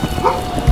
Huh?